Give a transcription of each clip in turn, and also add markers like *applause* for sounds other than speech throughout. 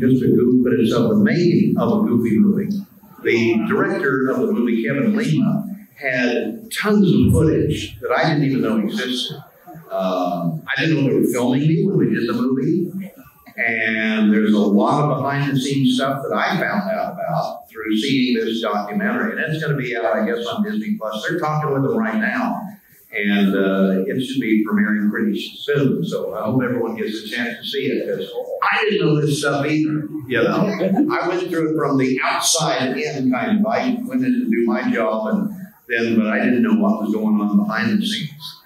just a goof, but it's of the making of a goofy movie. The director of the movie, Kevin Lima, had tons of footage that I didn't even know existed. Um, I didn't know they were filming me when we did the movie. And there's a lot of behind the scenes stuff that I found out about through seeing this documentary. And it's going to be out, I guess, on Disney Plus. They're talking with them right now. And uh, it should be premiering pretty soon. So I hope everyone gets a chance to see it because I didn't know this stuff either. You know, I went through it from the outside in kind of. I went in to do my job and then, but I didn't know what was going on behind the scenes.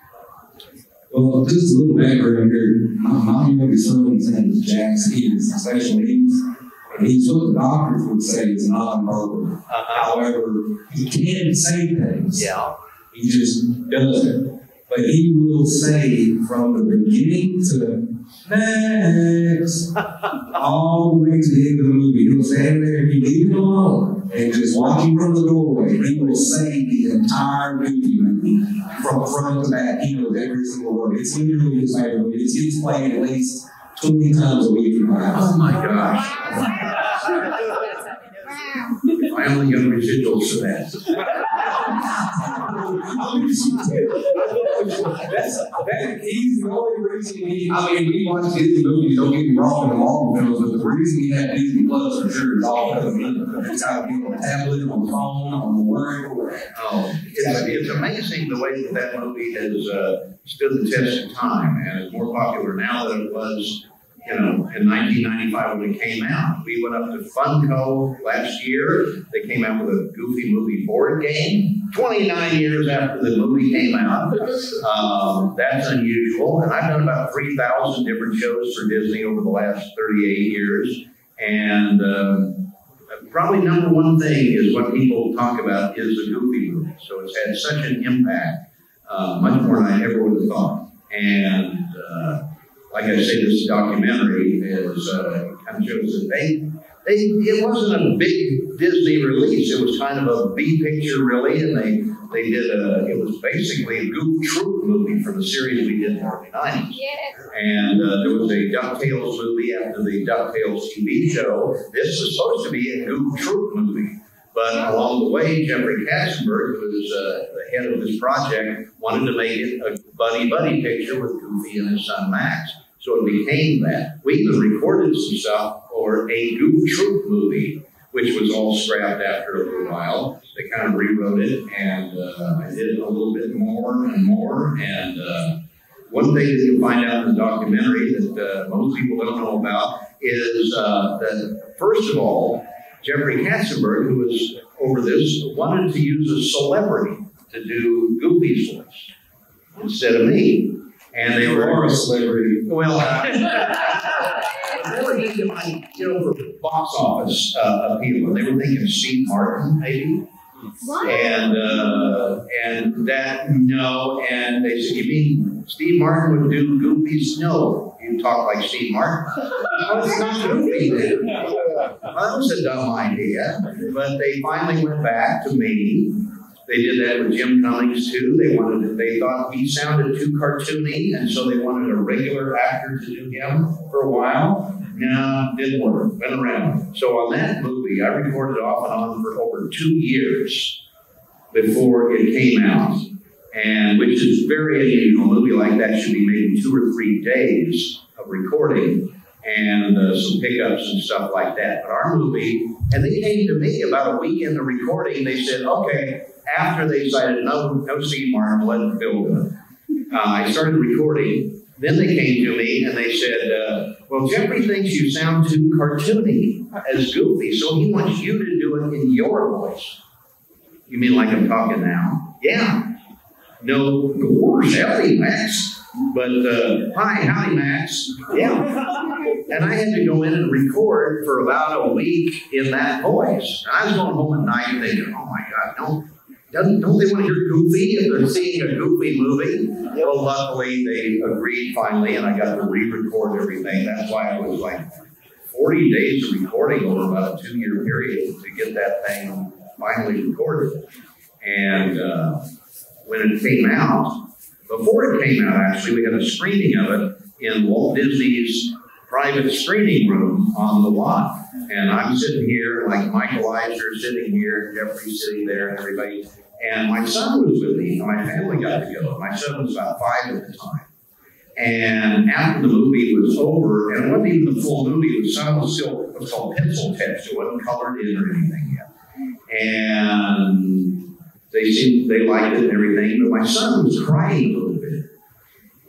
Well, just a little background here. My, my youngest son's name is Jax. He is special needs. And he's what the doctors would say is non-verbal. Uh-huh. However, he can say things. Yeah. He just doesn't. But he will say from the beginning to next, all the way to the end of the movie. He'll stand there and he leave him alone and just watching from the doorway. He will say the entire movie from front to back. He knows every single word. It's literally his favorite movie. It's, it's playing at least 20 times a week in my house. Oh my gosh. I only got residuals for that. *laughs* The. I mean, we watch Disney movies. Don't get me wrong, in the Marvel films, but the reason we have Disney Plus for sure is all because of him. It's got to be on a tablet, on the phone, on the word. Oh, it's, it's amazing the way that that movie has uh, stood the test of time and is more popular now than it was you know, in 1995 when it came out. We went up to Funko last year. They came out with a Goofy movie board game. 29 years after the movie came out. Um, that's unusual. And I've done about 3,000 different shows for Disney over the last 38 years. And um, probably number one thing is what people talk about is the Goofy movie. So it's had such an impact, uh, much more than I ever would have thought. And uh, like I say, this documentary is uh, kind of shows that they, they it wasn't a big Disney release. It was kind of a B picture, really, and they they did a. It was basically a Goof Troop movie from the series we did in the early '90s. Yes. And uh, there was a DuckTales movie after the DuckTales TV show. This was supposed to be a Goof Troop movie. But along the way, Jeffrey Katzenberg, who was uh, the head of this project, wanted to make it a buddy buddy picture with Goofy and his son Max. So it became that. We even recorded some stuff for a Goof Troop movie, which was all scrapped after a little while. They kind of rewrote it, and uh, I did it a little bit more and more. And uh, one thing that you'll find out in the documentary that uh, most people don't know about is uh, that, first of all, Jeffrey Katzenberg, who was over this, wanted to use a celebrity to do Goofy's voice instead of me. And they You were are a celebrity. well, they were thinking, like, you know, for box office uh, appeal, and they were thinking of Steve Martin, maybe. What? And uh, and that no, and they said, you mean Steve Martin would do Goofy's? No, you talk like Steve Martin. well, it's not Goofy then. Well, that was a dumb idea, but they finally went back to me. They did that with Jim Cummings too. They wanted to, they thought he sounded too cartoony, and so they wanted a regular actor to do him for a while. No, didn't work. Went around. So on that movie, I recorded off and on for over two years before it came out, and which is very unusual. A movie like that should be made in two or three days of recording and uh, some pickups and stuff like that. But our movie, and they came to me about a week into recording. They said, "Okay." After they decided no, no Martin, let it Bill do it. Uh, I started recording. Then they came to me and they said, uh, "Well, Jeffrey thinks you sound too cartoony as Goofy, so he wants you to do it in your voice." You mean like I'm talking now? Yeah. No, where's Howdy Max? But uh, hi, howdy Max. Yeah. And I had to go in and record for about a week in that voice. And I was going home at night thinking, oh my God, no, doesn't, don't they want to hear Goofy if they're seeing a Goofy movie? Well, luckily they agreed finally, and I got to re-record everything. That's why I was like 40 days of recording over about a two-year period to get that thing finally recorded. And uh, when it came out, before it came out, actually, we had a screening of it in Walt Disney's private screening room on the lot. And I'm sitting here, like Michael Eisner sitting here, Jeffrey sitting there, and everybody. And my son was with me, and my family got to go. My son was about five at the time. And after the movie was over, and it wasn't even the full movie, it was some was still what's called pencil text. It wasn't colored in or anything yet. And they seemed they liked it and everything, but my son was crying a little bit.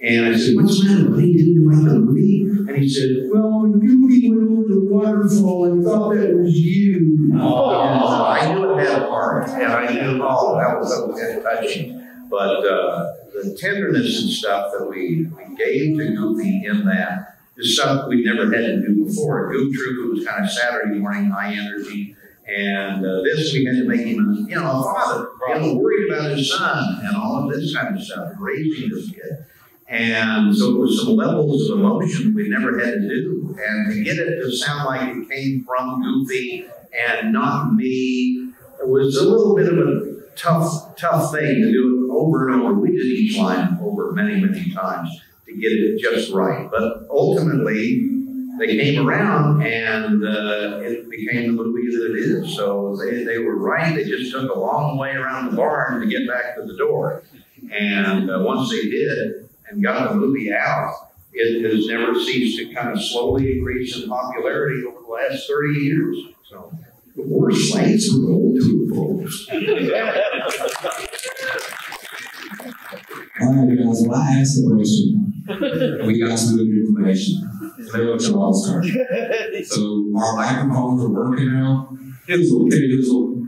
And I said, What's the matter, buddy? Didn't you like the movie? And he said, Well, when Goofy went over the waterfall, I thought that was you. Oh. I knew and I knew, oh, that was, was touching. But uh, the tenderness and stuff that we, we gave to Goofy in that is stuff we never had to do before. Goof Troop was kind of Saturday morning, high energy. And uh, this, we had to make him, you know, a father, you know, worried about his son and all of this kind of stuff, raising this kid. And so it was some levels of emotion we never had to do. And to get it to sound like it came from Goofy and not me, it was a little bit of a tough, tough thing to do over and over. We did each line over many, many times to get it just right. But ultimately, they came around and uh, it became the movie that it is. So they, they were right. They just took a long way around the barn to get back to the door. And uh, once they did and got the movie out, it has never ceased to kind of slowly increase in popularity over the last 30 years. So the worst slates were old to folks. All right, guys. Well, I asked the question. We got some good information. They what y'all start. So our microphones are working now. Hizzle, okay, Hizzle.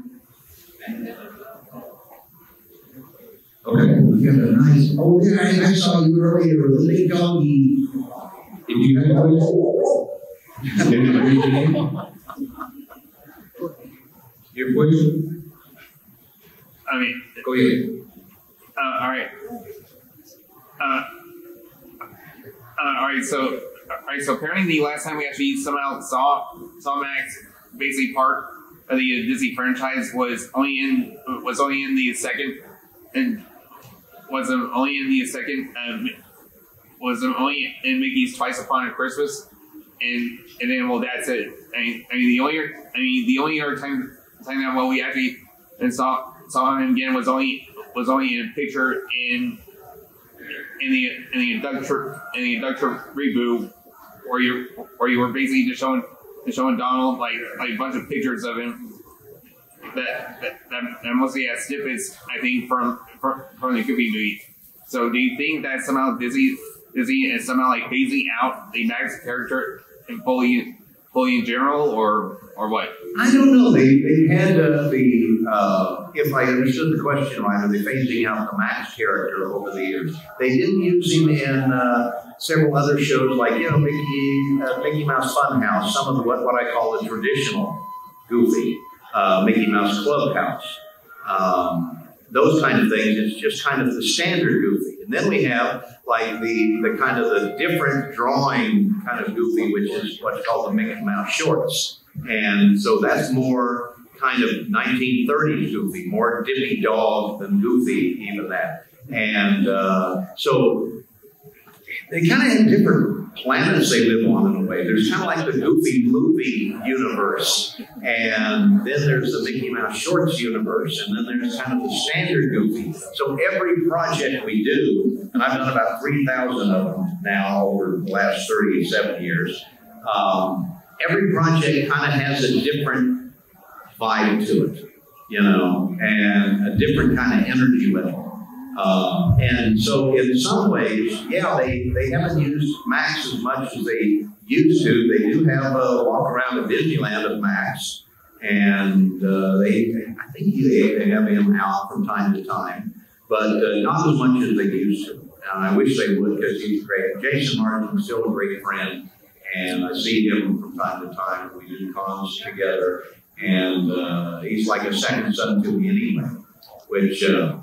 Okay. We got a nice. Oh, yeah, I, I saw you earlier, a little doggy. If you have a *laughs* question, can you read your name? Your question? I mean, Go ahead. uh, all right. Uh, uh, all right. So, all right. So apparently, the last time we actually somehow saw saw Max, basically part of the Disney franchise was only in was only in the second and was only in the second um, was only in Mickey's Twice Upon a Christmas, and and then well that's it. I mean, I mean the only I mean the only other time time that well we actually saw saw him again was only was only in a picture in in the in the inductor in the inductor reboot where you where you were basically just showing just showing Donald like like a bunch of pictures of him that that, that, mostly has snippets I think from from, from the Goofy movie. So do you think that somehow Disney Disney is somehow like phasing out the Max character and fully fully in general or or what? I don't know. They, they had uh, the, uh, if I understood the question right, are they phasing out the Max character over the years? They didn't use him in uh, several other shows like, you know, Mickey, uh, Mickey Mouse Funhouse, some of the, what, what I call the traditional Goofy, uh, Mickey Mouse Clubhouse. Um, those kind of things. It's just kind of the standard Goofy. And then we have like the, the kind of the different drawing kind of Goofy, which is what's called the Mickey Mouse shorts. And so that's more kind of 1930s Goofy, more Dippy Dog than Goofy, even that. And uh, so they kind of have different planets they live on in a way. There's kind of like the Goofy movie universe, and then there's the Mickey Mouse Shorts universe, and then there's kind of the standard Goofy. So every project we do, and I've done about 3,000 of them now over the last 37 years, um, every project kind of has a different vibe to it, you know, and a different kind of energy level. Uh, and so, in some ways, yeah, they, they haven't used Max as much as they used to. They do have a walk around at Disneyland of Max, and uh, they I think they, they have him out from time to time, but uh, not as much as they used to. And I wish they would because he's great. Jason Marsden is still a great friend, and I see him from time to time. We do cons together, and uh, he's like a second son to me anyway, which uh,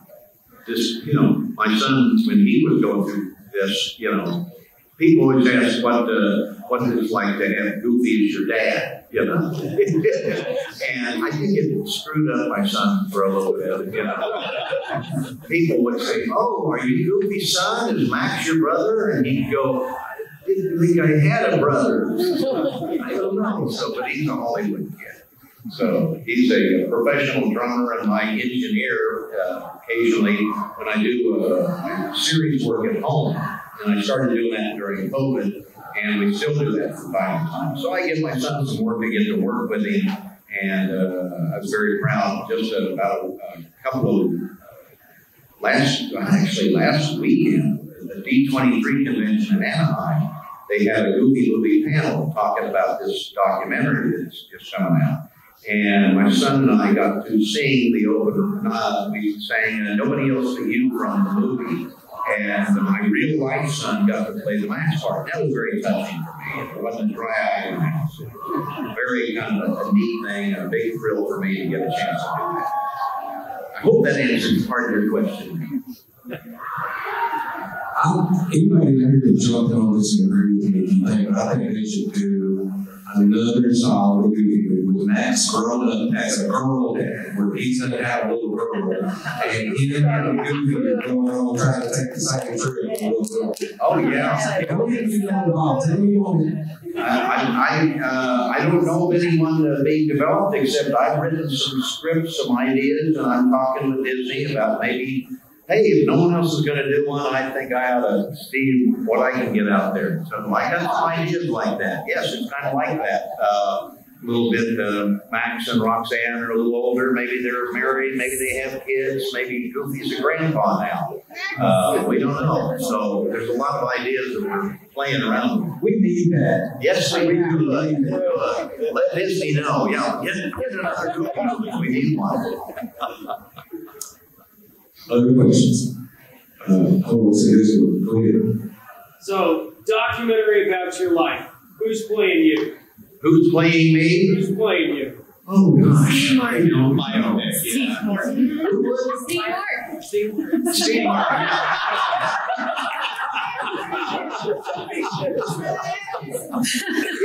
this, you know, my son, when he was going through this, you know, people always ask what uh, what it's like to have Goofy as your dad, you know. *laughs* and I think it screwed up my son for a little bit, you know. People would say, "Oh, are you Goofy's son? Is Max your brother?" And he'd go, I didn't think I had a brother. I don't know. So, but he's a Hollywood kid. So he's a professional drummer and my engineer uh, occasionally when I do uh, series work at home. And I started doing that during COVID, and we still do that from time to time. So I give my son some work to get to work with him, and uh, I was very proud. Just about a couple of last, actually last weekend, the D23 convention in Anaheim, they had a Goofy Movie panel talking about this documentary that's just coming out. And my son and I got to sing the opener. Uh, we sang Nobody Else But You from the movie. And my real life son got to play the last part. That was very touching for me. It wasn't dry eye. Very kind of a neat thing and a big thrill for me to get a chance to do that. I hope that answers part of your question. I, anybody ever can jump on this and agree with me I think they should do another movie with Max growing up as a girl dad, where he's gonna have a little girl, and him and Goofy going on trying to take the same trip. with a little girl. Oh, yeah. You know about, tell me one. I, I, uh, I don't know of anyone uh, being developed except I've written some scripts, some ideas, and I'm talking with Disney about maybe, hey, if no one else is going to do one, I think I ought to see what I can get out there. So I got some ideas like that. Yes, it's kind of like that. Uh, a little bit, uh, Max and Roxanne are a little older. Maybe they're married. Maybe they have kids. Maybe Goofy's a grandpa now. Uh, we don't know. So there's a lot of ideas that we're playing around with. We need that. Yes, we do. Let Disney know. Yeah, get, get another Goofy. We need one. *laughs* Other questions? Uh, hold on, say this one. Go ahead. So, documentary about your life. Who's playing you? Who's playing me? Who's playing you? Oh gosh. Steve Martin. You know my own. Steve Yeah. Martin. Who was? Steve Martin. Steve Martin. Steve Martin. *laughs*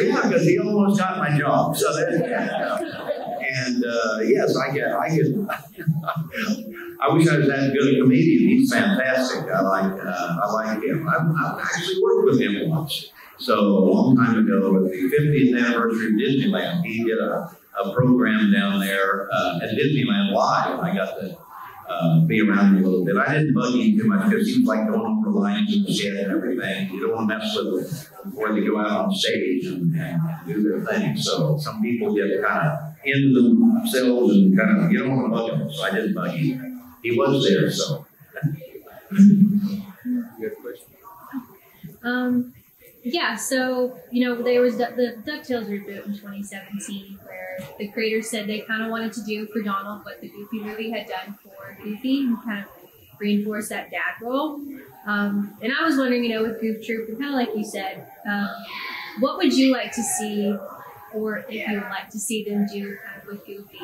Yeah, because he almost got my job. So that, and uh, yes, I get, I get. *laughs* I wish I was that good a comedian. He's fantastic. I like, uh, I like him. I've, I've actually worked with him once. So a long time ago, at the 50th anniversary of Disneyland, he did a, a program down there uh, at Disneyland Live. And I got to uh, be around him a little bit. I didn't bug him too much because he was like going over lines and shit and everything. You don't want to mess with them before they go out on stage and, and do their thing. So some people get kind of into themselves and kind of, you don't want to bug them. So I didn't bug him. He was there, so. Um, yeah, so you know there was the, the Ducktales reboot in 2017, where the creators said they kind of wanted to do for Donald what the Goofy movie had done for Goofy, and kind of reinforce that dad role. Um, and I was wondering, you know, with Goof Troop, and kind of like you said, um, what would you like to see, or if you would like to see them do kind of with Goofy?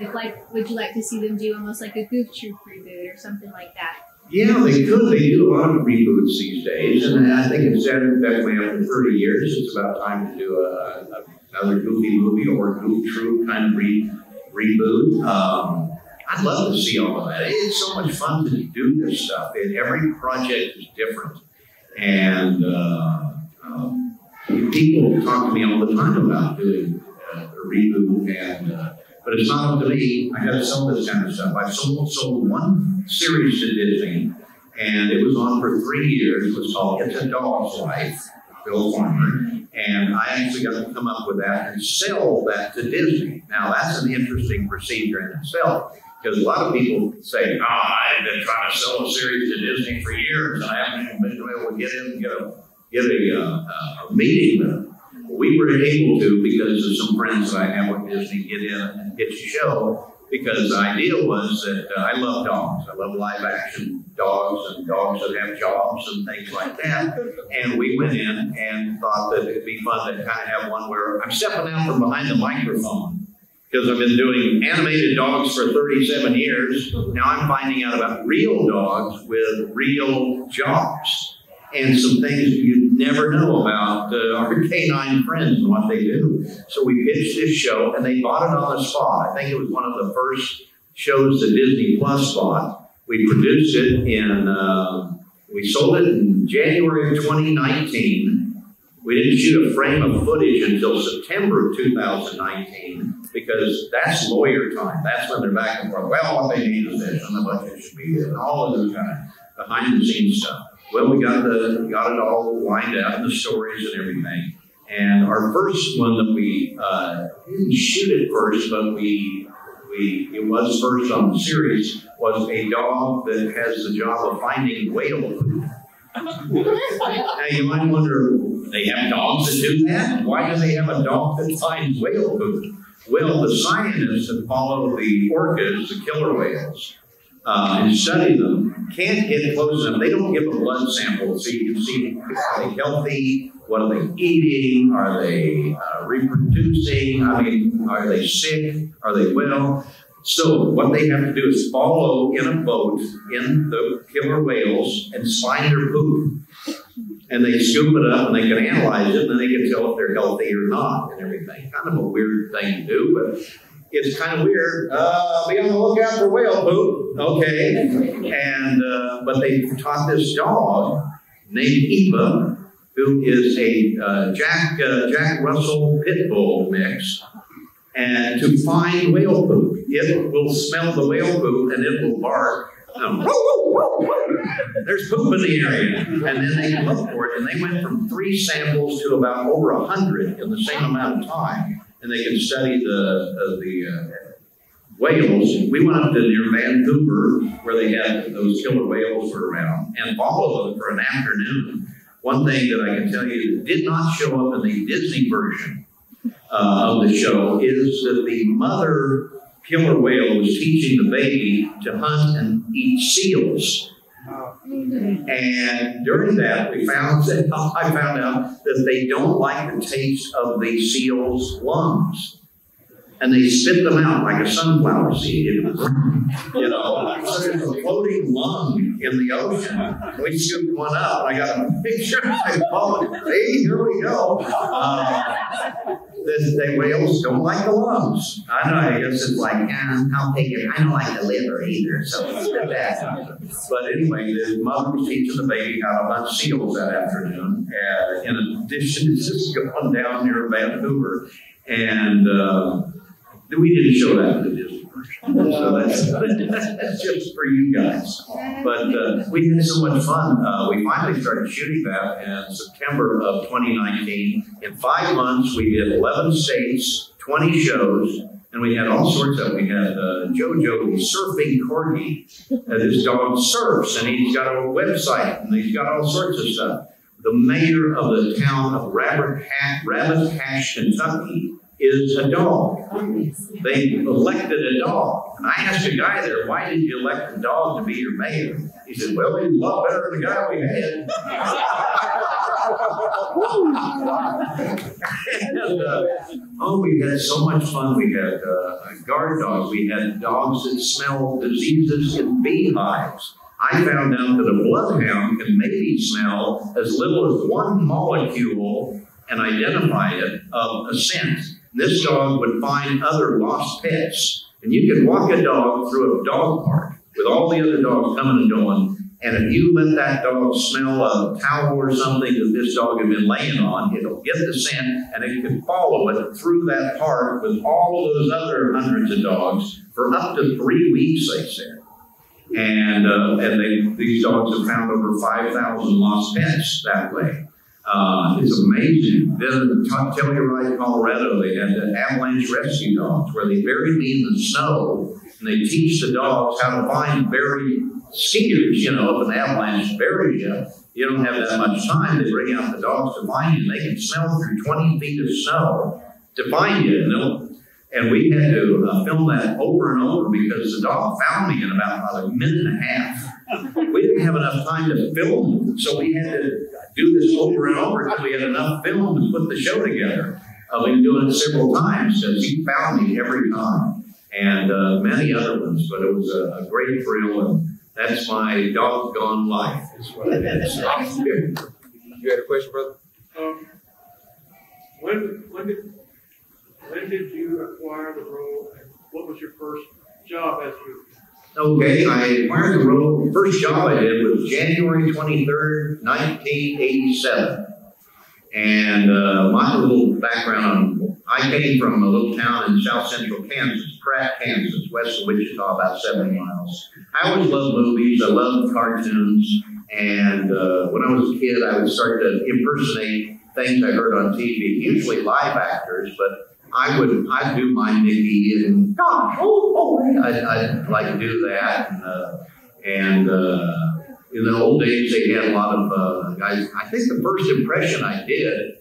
If like, would you like to see them do almost like a Goof Troop reboot or something like that? Yeah, they could. They do a lot of reboots these days, and I think it's been it's definitely after 30 years, it's about time to do a, a, another Goofy movie or Goof Troop kind of re, reboot. Um, I'd love to see all of that. It's so much fun to do this stuff. And every project is different, and uh, um, people talk to me all the time about doing uh, a reboot and. Uh, but it's not up to me. I got to sell this kind of stuff. I've sold, sold one series to Disney, and it was on for three years. It was called It's a Dog's Life, Bill Farmer. And I actually got to come up with that and sell that to Disney. Now, that's an interesting procedure in itself. Because a lot of people say, oh, I've been trying to sell a series to Disney for years, and I haven't been able to get in and get a, get a, uh, a meeting. We were able to because of some friends that I have with Disney get in and get to show. Because the idea was that uh, I love dogs. I love live action dogs and dogs that have jobs and things like that. And we went in and thought that it'd be fun to kind of have one where I'm stepping out from behind the microphone because I've been doing animated dogs for 37 years. Now I'm finding out about real dogs with real jobs and some things you'd never know about uh, our canine friends and what they do. So we pitched this show, and they bought it on the spot. I think it was one of the first shows that Disney Plus bought. We produced it in uh, We sold it in January of 2019. We didn't shoot a frame of footage until September of 2019 because that's lawyer time. That's when they're back and forth. Well, what they need is this, and the budget should be and all of this kind of behind the scenes stuff. Well, we got the got it all lined up, the stories and everything. And our first one that we uh, didn't shoot at first, but we we it was first on the series was a dog that has the job of finding whale poop. now you might wonder, they have dogs that do that. Why do they have a dog that finds whale poop? Well, the scientists that follow the orcas, the killer whales, uh, and them can't get close enough. They don't give a blood sample so you can see are they healthy, what are they eating, are they uh, reproducing, I mean, are they sick, are they well? So what they have to do is follow in a boat in the killer whales and find their poop. And they scoop it up and they can analyze it and they can tell if they're healthy or not and everything. Kind of a weird thing to do, but it's kind of weird. Uh, be on the lookout for whale poop. Okay. And, uh, but they taught this dog named Eva, who is a uh, Jack, uh, Jack Russell pit bull mix, and to find whale poop. It will smell the whale poop and it will bark. Um, there's poop in the area. And then they look for it, and they went from three samples to about over a hundred in the same amount of time. And they can study the, uh, the uh, whales. We went up to near Vancouver, where they had those killer whales were around, and followed them for an afternoon. One thing that I can tell you that did not show up in the Disney version uh, of the show is that the mother killer whale was teaching the baby to hunt and eat seals. And during that, we found that I found out that they don't like the taste of the seal's lungs. And they spit them out like a sunflower seed. You know, there's a floating lung in the ocean. We scooped one up, and I got a picture of my phone. Hey, here we go. Uh, the, the whales don't like the lungs. I know, I guess it's like, yeah, I'll take it. I don't like the liver either, so it's that. But anyway, the mother was teaching the baby how to hunt seals that afternoon, uh, in addition *laughs* to just going down near Vancouver. And uh, we didn't show that the Disney So that's, *laughs* that's just for you guys. But uh, we had so much fun. Uh, we finally started shooting that in September of 2019. In five months, we did 11 states, 20 shows, and we had all sorts of. We had uh, JoJo surfing corgi. Uh, this dog surfs, and he's got a website, and he's got all sorts of stuff. The mayor of the town of Rabbit Hash, Rabbit Hash Kentucky, is a dog. They elected a dog. And I asked a guy there, why did you elect a dog to be your mayor? He said, well, he's a lot better than the guy we had. *laughs* and, uh, oh, we had so much fun. We had uh, guard dogs. We had dogs that smell diseases in beehives. I found out that a bloodhound can maybe smell as little as one molecule and identify it of a scent. This dog would find other lost pets. And you could walk a dog through a dog park with all the other dogs coming and going. And if you let that dog smell a towel or something that this dog had been laying on, it'll get the scent and it can follow it through that park with all of those other hundreds of dogs for up to three weeks, they said. And, uh, and they, these dogs have found over 5,000 lost pets that way. Uh, it's amazing. Then in Telluride, Colorado, they had the avalanche rescue dogs where they bury me in the snow and they teach the dogs how to find buried skiers. You know, if an avalanche buries you, you don't have that much time. They bring out the dogs to find you. And they can smell through 20 feet of snow to find you. And, and we had to uh, film that over and over because the dog found me in about a minute and a half. We didn't have enough time to film, so we had to do this over and over until we had enough film to put the show together. Uh, we've been doing it several times because he found me every time, and uh, many other ones. But it was a, a, great thrill, and that's my doggone life. Is what it is. *laughs* you had a question, brother? Um, when when did when did you acquire the role, and what was your first job as you Okay, I acquired the role. First job I did was January 23rd, 1987. And uh, my little background, I came from a little town in south central Kansas, Pratt, Kansas, west of Wichita, about 70 miles. I always loved movies, I loved cartoons, and uh, when I was a kid, I would start to impersonate things I heard on TV, usually live actors, but I would I'd do my Mickey and gosh, oh, oh, I'd, I'd like to do that, and, uh, and uh, in the old days they had a lot of uh, guys. I think the first impression I did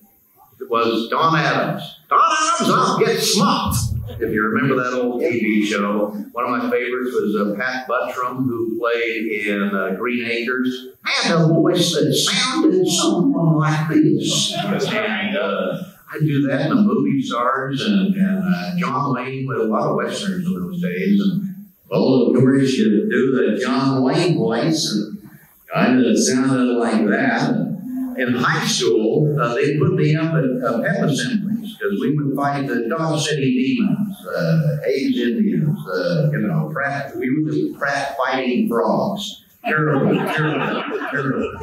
was Don Adams. Don Adams, I'll get smucked. If you remember that old TV show, one of my favorites was uh, Pat Buttram, who played in uh, Green Acres. I Had a voice that sounded something like this. And uh, I do that in the movie stars and, and uh, John Wayne with a lot of westerns in those days. And well, of course, you do the John Wayne voice, and kind of sounded like that. In high school, uh, they put me up at uh, assemblies because we would fight the Dodge City Demons, uh, Hays Indians, uh, you know, Pratt, we were the Pratt fighting frogs. Terrible, terrible, terrible.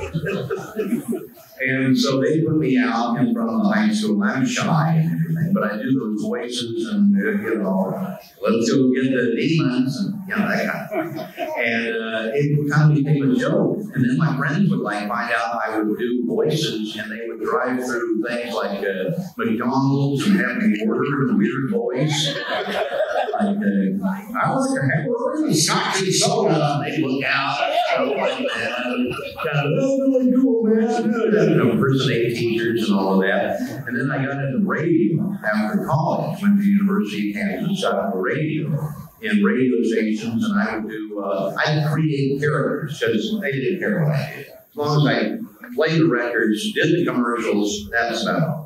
And so they put me out in front of the high school. I'm shy and everything, but I do those voices and, you know, let's go get the demons and, you know, that kind of thing. And uh, it would kind of became a joke. And then my friends would like find out I would do voices and they would drive through things like uh, McDonald's and have me order a weird voice. Uh, I was like a hamburger, scotch and soda. And they look out. So like that. Kind of, oh, really cool, man. You know, impersonate teachers and all of that. And then I got into radio after college. Went to the University of Kansas, got into radio in radio stations, and I would do, uh, I'd create characters because they didn't care what I did. As long as I played the records, did the commercials, that's about.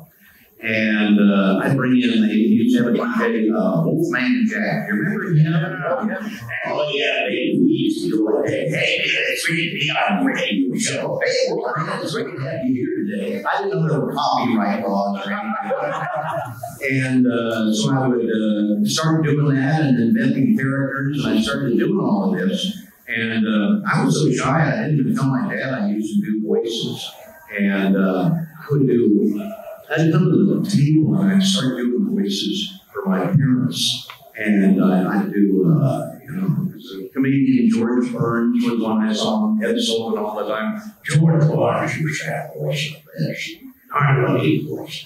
And uh, I'd bring in, they used to have a DJ, uh, Wolfman Jack. You remember him? Oh, yeah. Oh, yeah, they, we used to go, hey, hey, it's me be on the radio show. Hey, well, it's great to have you here today. I didn't know there were copyright laws or anything. And uh, so I would uh, start doing that and inventing characters, and I started doing all of this. And uh, I was so shy, I didn't even tell my dad I used to do voices. And uh, I would do, I'd come to the table and I'd start doing voices for my parents. And uh, I'd do, uh, you know, a comedian, George Burns, was one I saw on Ed Sullivan all the time. George Burns, you sad voice of this. I know he voice.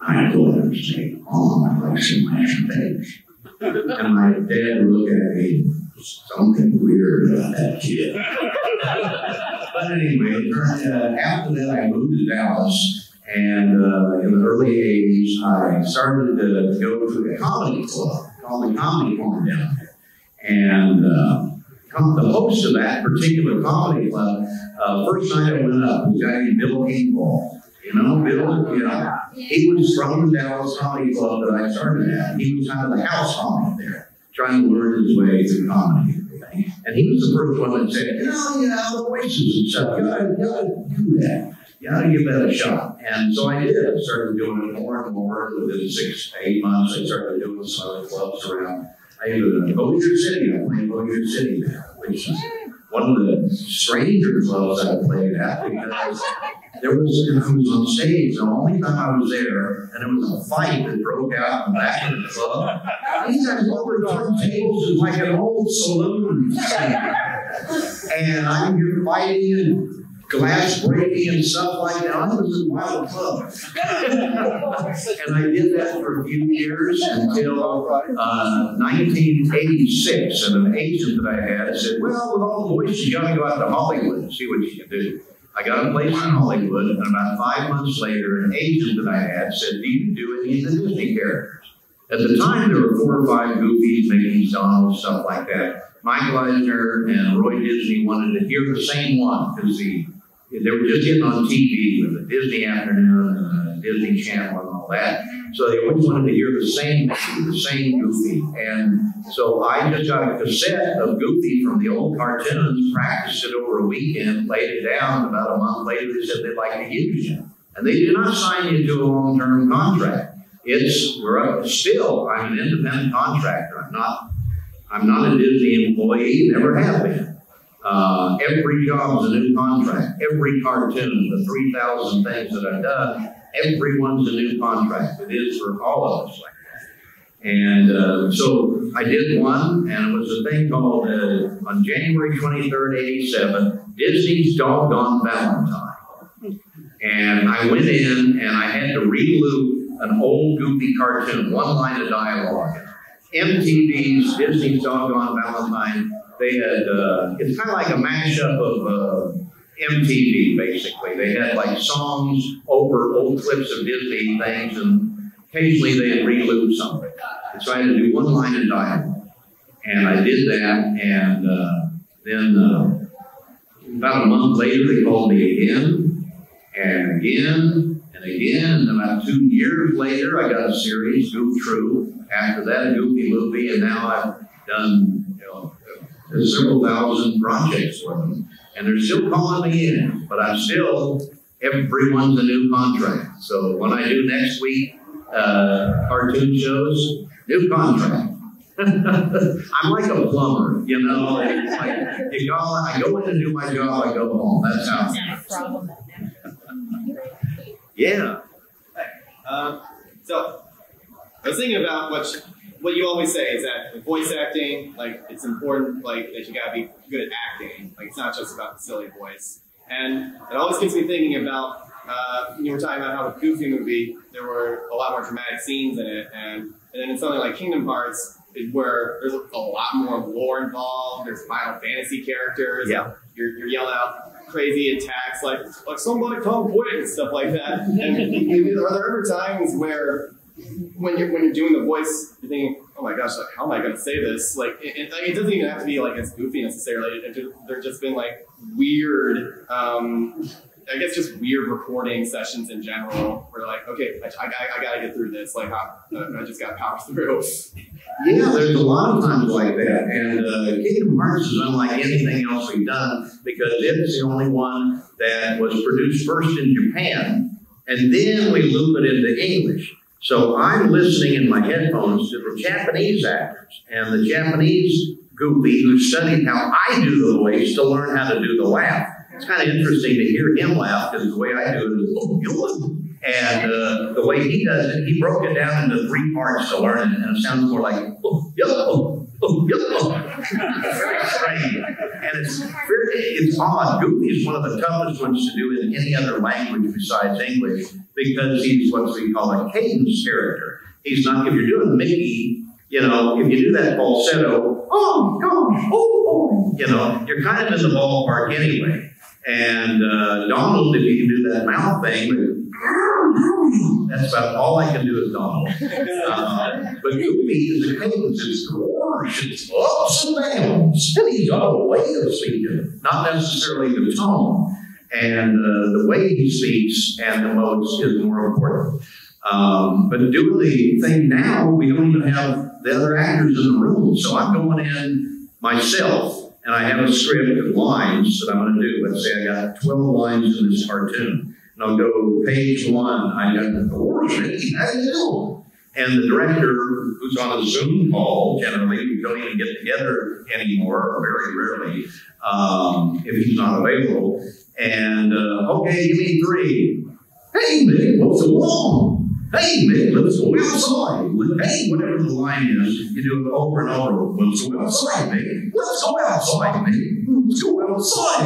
I don't understand. I like some mashed potatoes. And my dad would look at me, something weird about that kid. *laughs* but anyway, uh, after that, I moved to Dallas, and uh, in the early 80s, I started to go to a comedy club called the Comedy Club down there. And uh, the host of that particular comedy club, uh, first night I went up was a guy named Bill Engvall. You know, Bill, you know, he was from the Dallas Comedy Club that I started at. He was kind of the house comic there, trying to learn his way through comedy. And he was the first one that said, you know, you know, the voices and stuff, you gotta, you gotta do that. You give that a shot. And so I did. I started doing it more and more. Within six, eight months, I started doing some other clubs around. I even uh, Bossier City. I played Bossier City which is one of the stranger clubs I played at because there was, you I was on stage the only time I was there, and it was a fight that broke out in the back of the club. These guys overturned tables in like an old saloon. And I'm here fighting and glass breaking and stuff like that. I was in Wild Club. *laughs* and I did that for a few years until uh, 1986. And an agent that I had said, Well, with all the voices, you got to go out to Hollywood and see what you can do. I got a place in Hollywood, and about five months later, an agent that I had said, Do you do any of the Disney characters? At the time, there were four or five Goofies, Mickey's, Donald, stuff like that. Michael Eisner and Roy Disney wanted to hear the same one because the they were just getting on TV with the Disney Afternoon and the Disney Channel and all that. So they always wanted to hear the same the same Goofy. And so I just got a cassette of Goofy from the old cartoons, practiced it over a weekend, played it down. About a month later, they said they'd like to use you. And they did not sign you to a long-term contract. It's still, I'm an independent contractor. I'm not I'm not a Disney employee, never have been. Uh, every job is a new contract. Every cartoon, the 3,000 things that I've done, everyone's a new contract. It is for all of us like that. And uh, so I did one, and it was a thing called uh, on January 23rd, 87, Disney's Doggone Valentine. And I went in and I had to reloop an old goofy cartoon, one line of dialogue. MTV's Disney's Doggone Valentine, they had, uh, it's kind of like a mashup of uh, MTV, basically. They had like songs over old clips of Disney things, and occasionally they'd reloop something. And so I had to do one line of dialogue. And I did that, and uh, then uh, about a month later, they called me again, and again, and again. And about two years later, I got a series, Goof Troop. After that, Goofy movie, and now I've done several thousand projects for them. And they're still calling me in, but I'm still, everyone's a new contract. So when I do next week, uh, cartoon shows, new contract. *laughs* I'm like a plumber, you know. It's like you go, I go in to do my job, I go home. That's how. Yeah. Um, so, I was thinking about what you, what you always say is that with voice acting, like it's important, like that you gotta be good at acting. Like it's not just about the silly voice. And it always gets me thinking about uh, when you were talking about how the Goofy movie there were a lot more dramatic scenes in it, and and then in something like Kingdom Hearts, where there's a lot more lore involved. There's Final Fantasy characters. Yeah. You're, you're yelling out crazy attacks like like somebody come quick and stuff like that. And are there ever times where when you're when you're doing the voice, you're thinking, "Oh my gosh, like how am I going to say this?" Like it, it, it doesn't even have to be like as goofy necessarily. It, it, there've just been like weird, um, I guess, just weird recording sessions in general. Where like, okay, I, I, I got to get through this. Like, how, I just got power through. Yeah, there's a lot of times like that. And uh, Kingdom Hearts is unlike anything else we've done because it's the only one that was produced first in Japan and then we loop it into English. So I'm listening in my headphones to the Japanese actors and the Japanese goofy who studied how I do the voice to learn how to do the laugh. It's kind of interesting to hear him laugh because the way I do it is, oh, and uh, the way he does it, he broke it down into three parts to learn it, and it sounds more like oh, yellow, And it's very, it's odd. Goofy is one of the toughest ones to do in any other language besides English because he's what we call a cadence character. He's not if you're doing Mickey. You know, if you do that falsetto, oh gosh, oh, oh, you know, you're kind of in the ballpark anyway. And uh, Donald, if you can do that mouth thing, that's about all I can do is Donald. Uh, but Goofy is a cadence. It's gorge. It's ups and downs. And he's got a way of speaking, not necessarily the tone. And uh, the way he speaks and the modes is more important. Um, but doing the thing now, we don't even have the other actors in the room. So I'm going in myself and I have a script of lines that I'm going to do. Let's say I got 12 lines in this cartoon. And I'll go page one. I got the Ricky, how *laughs* you doing? And the director, who's on a Zoom call, generally, we don't even get together anymore, very rarely, um, if he's not available. And, uh, okay, give me three. Hey, Mick, what's wrong? Hey, Mick, let's go. Hey, whatever the line is, you do it over and over. Let's go Mick. Let's go Mick. Let's go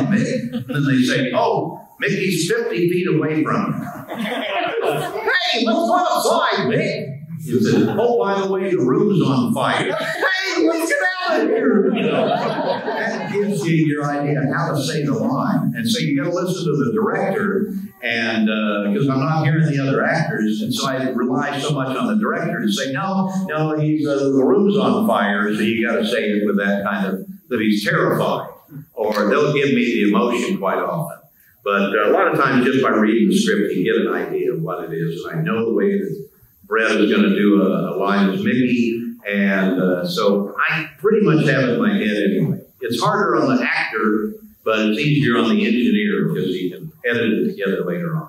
Mick. Then they say, oh, Mickey's 50 feet away from you. *laughs* hey, let's go Mick. You said, oh, by the way, the room's on fire. *laughs* Hey, let's get out of here. You know, that gives you your idea of how to say the line. And so you got to listen to the director, and because I'm not hearing the other actors, and so I rely so much on the director to say, no, no, he's, uh, the room's on fire, so you got to say it with that kind of, that he's terrified. Or they'll give me the emotion quite often. But uh, a lot of times, just by reading the script, you get an idea of what it is. And I know the way that Bret is going to do a, a line as Mickey, and uh, so I pretty much have it in my head anyway. It's harder on the actor, but it's easier on the engineer because he can edit it together later on.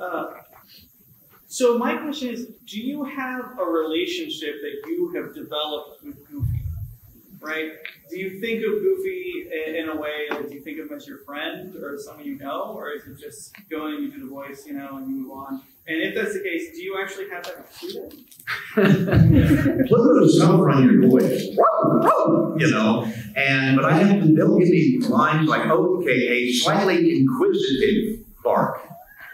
Uh, So my question is, do you have a relationship that you have developed with Goofy? Right? Do you think of Goofy in, in a way, that you think of him as your friend or someone you know, or is it just going, you do the voice, you know, and you move on? And if that's the case, do you actually have that with Pluto's number on your voice, you know, and but I have to. They'll give me lines like, "Okay, a slightly inquisitive bark."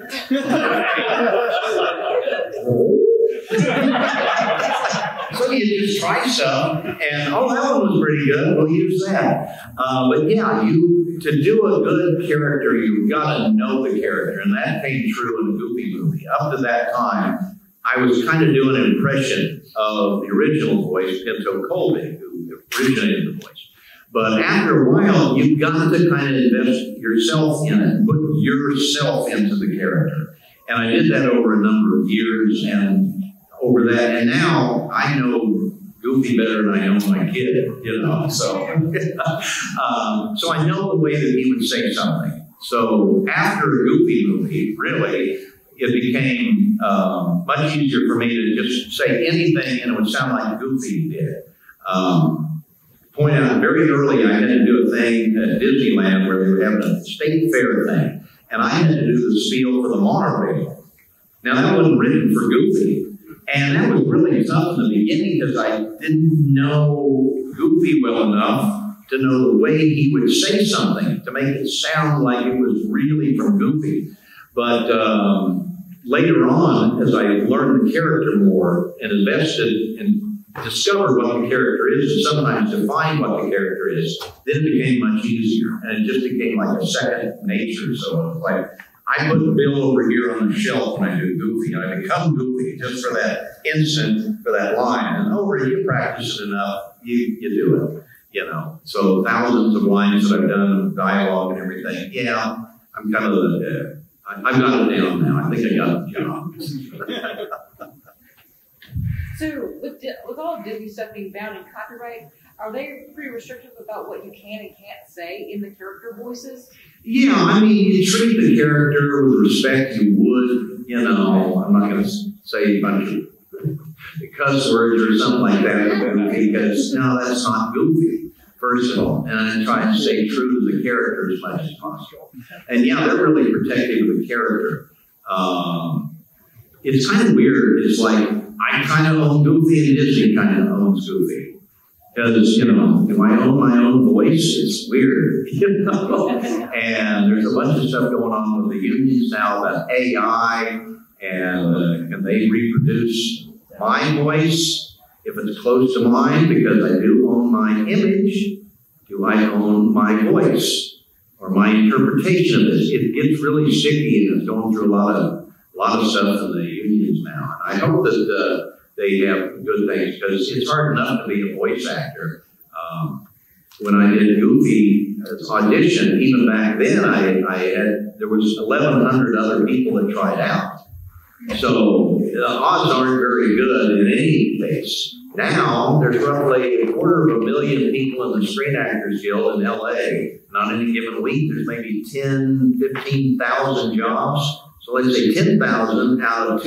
*laughs* *laughs* *laughs* so you just try some, and oh, that one was pretty good. We'll use that. Uh, but yeah, you to do a good character, you've got to know the character, and that came true in Goofy movie. Up to that time, I was kind of doing an impression of the original voice, Pinto Colvig, who originated the voice. But after a while, you've got to kind of invest yourself in it, put yourself into the character. And I did that over a number of years and over that. And now I know Goofy better than I know my kid, you know. So, *laughs* um, so I know the way that he would say something. So after Goofy movie, really, it became um, much easier for me to just say anything and it would sound like Goofy did. Um, point out very early I had to do a thing at Disneyland where they were having a state fair thing, and I had to do the spiel for the monorail. Now that wasn't written for Goofy, and that was really tough in the beginning because I didn't know Goofy well enough to know the way he would say something to make it sound like it was really from Goofy. But um, later on, as I learned the character more and invested and discovered what the character is and sometimes define what the character is, then it became much easier. And it just became like a second nature. So it was like, I put Bill over here on the shelf when I do Goofy. I become Goofy just for that instant, for that line. And over you practice it enough, you, you do it. You know, so thousands of lines that I've done, dialogue and everything. Yeah, I'm kind of the, uh, I've got it down now. I think I got the job. *laughs* So with, with all Disney stuff being bound in copyright, are they pretty restrictive about what you can and can't say in the character voices? Yeah, I mean, you treat the character with respect you would, you know, I'm not going to say a bunch of cuss words or something like that because, no, that's not goofy, first of all. And I try to stay true to the character as much as possible. And yeah, they're really protective of the character. Um, it's kind of weird. It's like I kind of own Goofy and Disney kind of owns Goofy. Because, you know, if I own my own voice, it's weird, *laughs* you know. and there's a bunch of stuff going on with the unions now about AI and uh, can they reproduce my voice if it's close to mine because I do own my image. Do I own my voice or my interpretation of? It gets really sticky and it's going through a lot of a lot of stuff in the unions now. And I hope that uh, they have good things because it's hard enough to be a voice actor. Um, when I did Goofy audition, even back then, I, I had there was 1,100 other people that tried out. So the odds aren't very good in any case. Now there's roughly a quarter of a million people in the Screen Actors Guild in LA. On any given week, there's maybe 10, 15,000 jobs. So let's say 10,000 out of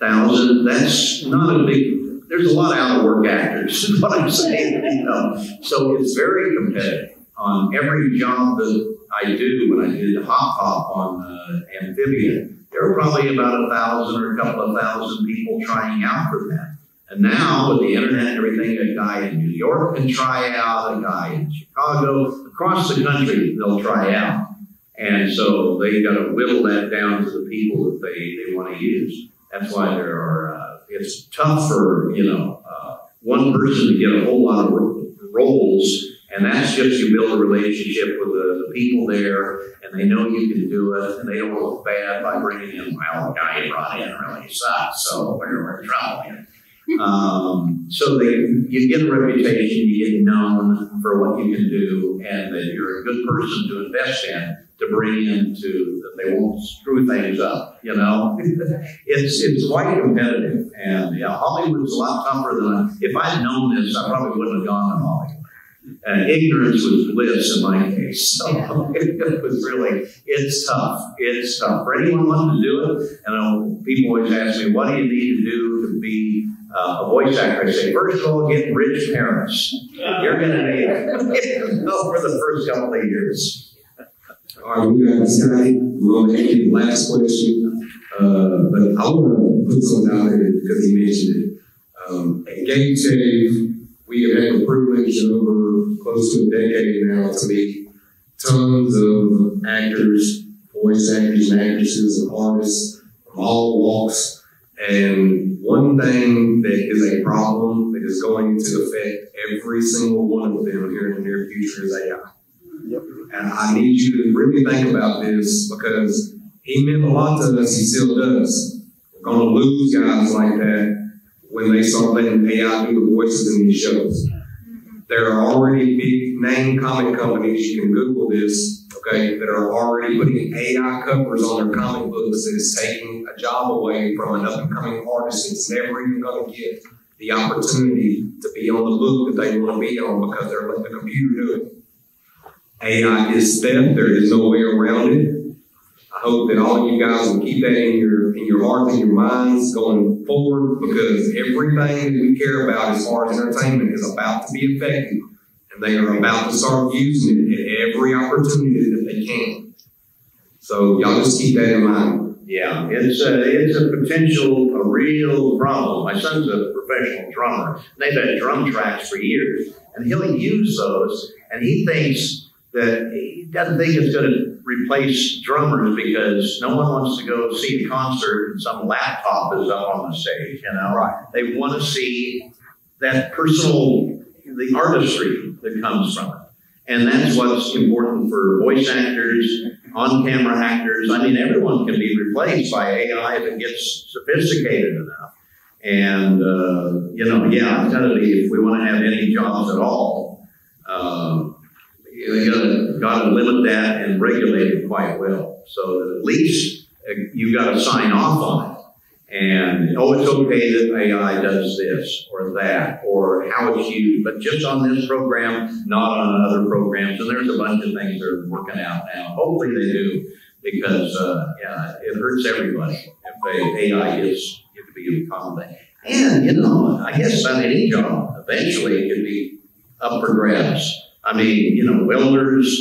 250,000, that's not a big, there's a lot of out of work actors, *laughs* is what I'm saying, you know. So it's very competitive on every job that I do. When I did Hop Pop on uh, Amphibia, there were probably about a thousand or a couple of thousand people trying out for that. And now with the internet and everything, a guy in New York can try out, a guy in Chicago, across the country, they'll try out. And so they've got to whittle that down to the people that they, they want to use. That's why there are, uh, it's tough for, you know, uh, one person to get a whole lot of roles. And that's just you build a relationship with the, the people there and they know you can do it and they don't look bad by bringing in, well, the guy you brought in really sucks, so we're, we're in trouble here. *laughs* Um, so they, you get a reputation, you get known for what you can do, and that you're a good person to invest in to bring into that they won't screw things up. You know, *laughs* it's it's quite competitive, and yeah, Hollywood's a lot tougher than I, if I'd known this, I probably wouldn't have gone to Hollywood. And ignorance was bliss in my case. *laughs* So it was really, it's tough. It's tough. For anyone wanting to do it, and people always ask me, what do you need to do to be uh, a voice actor? I say, first of all, get rich parents. You're going to need it *laughs* for the first couple of years. All right, we got Scotty. We're going to ask you the last question. Uh, but I want to put something out there because he mentioned it. Um, at Gabe's Cave, we have had privilege over close to a decade now to meet tons of actors, voice actors and actresses and artists from all walks. And one thing that is a problem that is going to affect every single one of them here in the near future is AI. And I need you to really think about this because he meant a lot to us, he still does. We're going to lose guys like that when they start letting AI do the voices in these shows. There are already big name comic companies, you can Google this, okay, that are already putting AI covers on their comic books that is taking a job away from an up and coming artist that's never even going to get the opportunity to be on the book that they want to be on because they're letting the computer do it. AI is theft, there is no way around it. I hope that all of you guys will keep that in your in your hearts and your minds going forward because everything that we care about as far as entertainment is about to be affected. And they are about to start using it at every opportunity that they can. So y'all just keep that in mind. Yeah, it's a, it's a potential, a real problem. My son's a professional drummer. They've had drum tracks for years, and he'll use those, and he thinks that he doesn't think it's going to replace drummers because no one wants to go see a concert and some laptop is up on the stage. You know, Right. they want to see that personal, the artistry that comes from it. And that's what's important for voice actors, on camera actors. I mean, everyone can be replaced by AI if it gets sophisticated enough. And, uh, you know, yeah, it's gotta be, if we want to have any jobs at all, you gotta, gotta limit that and regulate it quite well. So that at least you've gotta sign off on it. And, oh, it's okay that AI does this or that, or how it's used, but just on this program, not on other programs. And there's a bunch of things that are working out now. Hopefully they do, because, uh, yeah, it hurts everybody if they, AI gets, get to be a common thing. And, you know, I guess on any job, eventually it could be up for grabs. I mean, you know, welders,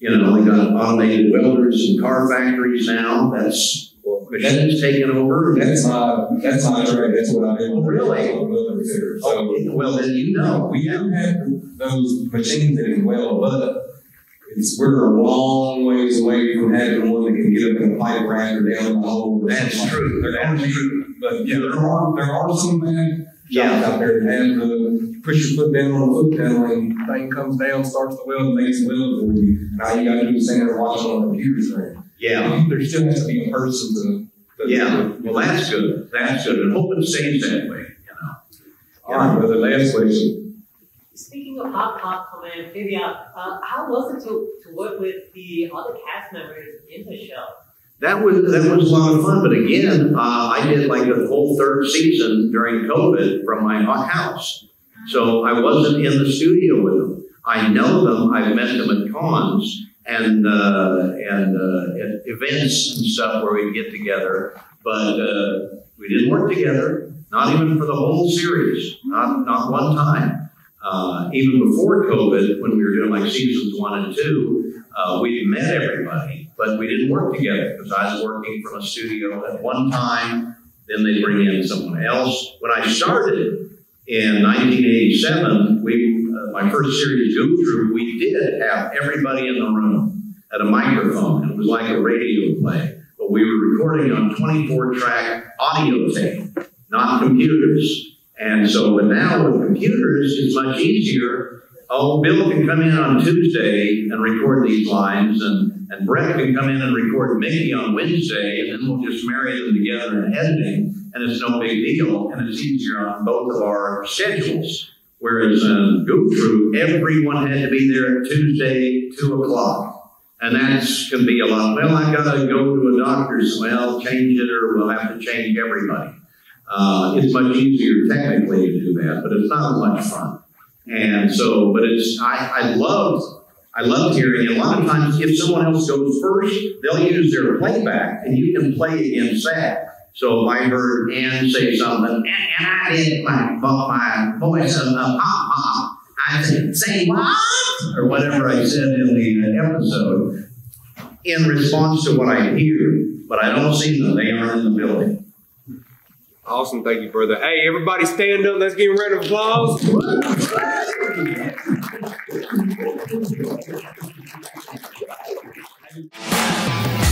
you know, they got automated welders in car factories now. That's machines taking over. That's my that's my track. That's what I've been Really? So Oh, well, then you know. we do have those machines that can weld, but it's we're a long ways away from having one that can get up in a pipe grinder down the hole. That's true. Like. That's true. But yeah, there are there are some bad Yeah. jobs out there that have the push your foot down on the foot pedal and thing comes down, starts the weld, makes the weld for you. Now you got to do the same and watch it on the computer screen. Yeah. There still has to be a person to. to Yeah. Well, that's good. That's good. And hope it stays that way, you know. All right, brother. Last question. Speaking of Hop Pop Command, Vivian, uh, how was it to, to work with the other cast members in the show? That was that was a lot of fun. But again, uh, I did like the whole third season during COVID from my house, so I wasn't in the studio with them. I know them. I've met them at cons and uh, and uh, at events and stuff where we get together, but uh, we didn't work together. Not even for the whole series. Not not one time. Uh, even before COVID, when we were doing like seasons one and two, uh, we met everybody, but we didn't work together because I was working from a studio at one time. Then they bring in someone else. When I started in 1987, we uh, my first series, Goof Troop, we did have everybody in the room at a microphone. It was like a radio play, but we were recording on 24 track audio tape, not computers. And so, but now with computers, it's much easier. Oh, Bill can come in on Tuesday and record these lines, and, and Bret can come in and record Mickey on Wednesday, and then we'll just marry them together in editing, and it's no big deal, and it's easier on both of our schedules. Whereas in Goof Troop, everyone had to be there Tuesday, 2 o'clock. And that's can be a lot. Well, I got to go to a doctor's. Well, change it, or we'll have to change everybody. Uh, it's much easier technically to do that, but it's not much fun. And so, but it's, I, I loved, I loved hearing, and a lot of times if someone else goes first, they'll use their playback and you can play against that. So if I heard Anne say something, and, and I did my, my voice of, pop pop, I said, say what? Or whatever I said in the episode in response to what I hear, but I don't see them. They aren't in the building. Awesome, thank you, brother. Hey, everybody stand up. Let's give a round of applause. Thank you.